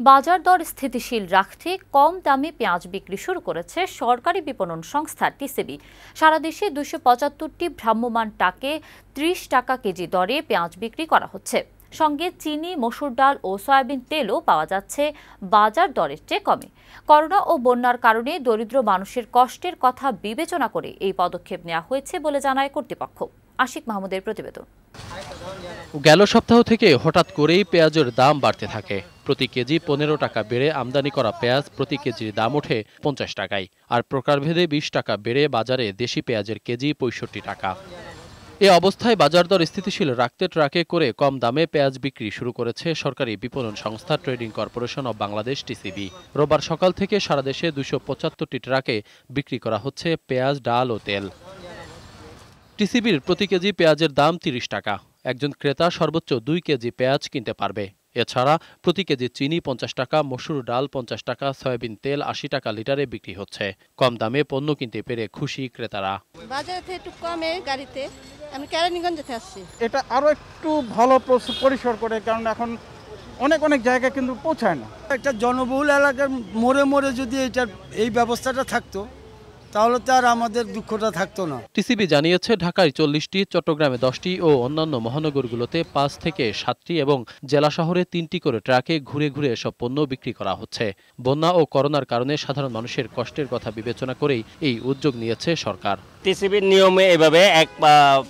বাজার দর স্থিতিশীল রাখতে কম দামে পেঁয়াজ বিক্রি শুরু করেছে সরকারি বিপণন সংস্থা টিসিবি। সারা দেশে দুশো পঁচাত্তরটি ভ্রাম্যমাণ টাকে ত্রিশ টাকা কেজি দরে পেঁয়াজ বিক্রি করা হচ্ছে। সঙ্গে চিনি, মসুর ডাল ও সয়াবিন তেলও পাওয়া যাচ্ছে বাজার দরের চেয়ে কমে। করোনা ও বন্যার কারণে দরিদ্র মানুষের কষ্টের কথা বিবেচনা করে এই পদক্ষেপ নেওয়া হয়েছে বলে জানায় কর্তৃপক্ষ। আশিক মাহমুদের প্রতিবেদন। গেল সপ্তাহ থেকে হঠাৎ করেই পেঁয়াজের দাম বাড়তে থাকে। প্রতি কেজি পনেরো টাকা বেড়ে আমদানি করা পেঁয়াজ প্রতি কেজির দাম ওঠে পঞ্চাশ টাকায়, আর প্রকারভেদে বিশ টাকা বেড়ে বাজারে দেশি পেঁয়াজের কেজি পঁয়ষট্টি টাকা। এ অবস্থায় বাজার দর স্থিতিশীল রাখতে ট্রাকে করে কম দামে পেঁয়াজ বিক্রি শুরু করেছে সরকারি বিপণন সংস্থা trading corporation of Bangladesh, TCB. রোববার সকাল থেকে সারা দেশে দুশো পঁচাত্তরটি ট্রাকে বিক্রি করা হচ্ছে পেঁয়াজ, ডাল ও তেল। টিসিবির প্রতি কেজি পেঁয়াজের দাম তিরিশ টাকা। একজন ক্রেতা সর্বোচ্চ দুই কেজি পেঁয়াজ কিনতে পারবে। এছাড়া প্রতি কেজি চিনি পঞ্চাশ টাকা মসুর ডাল পঞ্চাশ টাকা সয়াবিন তেল আশি টাকা লিটারে বিক্রি হচ্ছে। কম দামে পণ্য কিনতে পেরে খুশি ক্রেতারা। বাজার একটু কমে গাড়িতে। আমি কেরানীগঞ্জ থেকে আসছি। এটা আরও একটু ভালো প্রস- পরিসর করে কারণ এখন অনেক অনেক জায়গায় কিন্তু পৌঁছায় না। একটা জনবহুল এলাকার মোড়ে মোড়ে যদি এটার এই ব্যবস্থাটা থাকতো তাহলে তো আর আমাদের দুঃখটা থাকতো না। টিসিবি জানিয়েছে ঢাকায় চল্লিশটি চট্টগ্রামে দশটি ও অন্যান্য মহানগরগুলোতে পাঁচ থেকে সাতটি এবং জেলা শহরে তিনটি করে ট্রাকে ঘুরে ঘুরে এসব পণ্য বিক্রি করা হচ্ছে। বন্যা ও করোনার কারণে সাধারণ মানুষের কষ্টের কথা বিবেচনা করেই এই উদ্যোগ নিয়েছে সরকার। টিসিবির নিয়মে এভাবে এক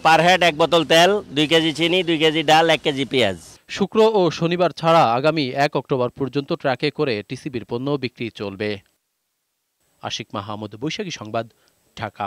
পার হেড এক বোতল তেল দুই কেজি চিনি দুই কেজি ডাল এক কেজি পেঁয়াজ। শুক্র ও শনিবার ছাড়া আগামী এক অক্টোবর পর্যন্ত ট্রাকে করে টিসিবির পণ্য বিক্রি চলবে। আশিক মাহমুদ বৈশাখী সংবাদ ঢাকা।